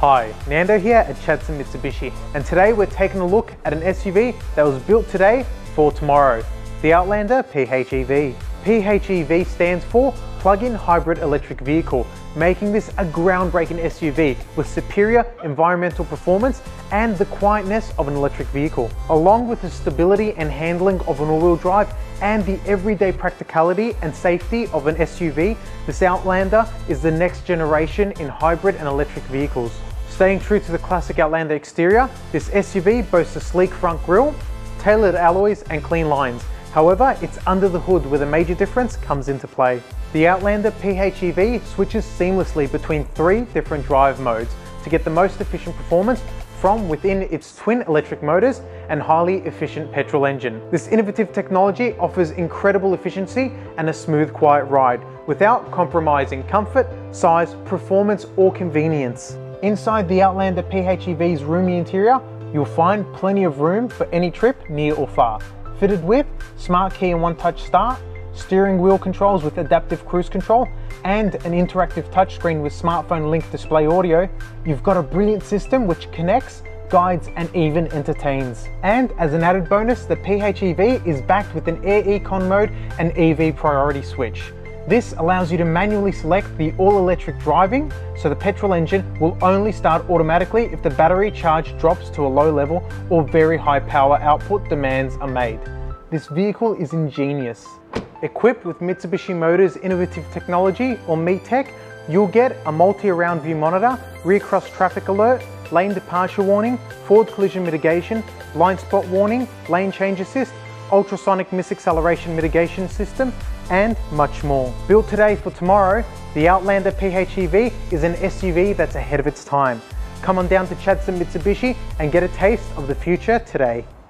Hi, Nando here at Chadstone Mitsubishi, and today we're taking a look at an SUV that was built today for tomorrow, the Outlander PHEV. PHEV stands for plug-in hybrid electric vehicle, making this a groundbreaking SUV with superior environmental performance and the quietness of an electric vehicle, along with the stability and handling of an all-wheel drive and the everyday practicality and safety of an SUV, this Outlander is the next generation in hybrid and electric vehicles. Staying true to the classic Outlander exterior, this SUV boasts a sleek front grille, tailored alloys and clean lines. However, it's under the hood where the major difference comes into play. The Outlander PHEV switches seamlessly between three different drive modes to get the most efficient performance from within its twin electric motors and highly efficient petrol engine. This innovative technology offers incredible efficiency and a smooth, quiet ride without compromising comfort, size, performance, or convenience. Inside the Outlander PHEV's roomy interior, you'll find plenty of room for any trip near or far. Fitted with smart key and one touch start, steering wheel controls with adaptive cruise control, and an interactive touchscreen with smartphone link display audio, you've got a brilliant system which connects, guides, and even entertains. And as an added bonus, the PHEV is backed with an Air Econ mode and EV priority switch. This allows you to manually select the all-electric driving, so the petrol engine will only start automatically if the battery charge drops to a low level or very high power output demands are made. This vehicle is ingenious. Equipped with Mitsubishi Motors innovative technology or MeTech, you'll get a multi-around view monitor, rear cross traffic alert, lane departure warning, forward collision mitigation, blind spot warning, lane change assist, ultrasonic misacceleration mitigation system, and much more. Built today for tomorrow, the Outlander PHEV is an SUV that's ahead of its time. Come on down to Chadstone Mitsubishi and get a taste of the future today.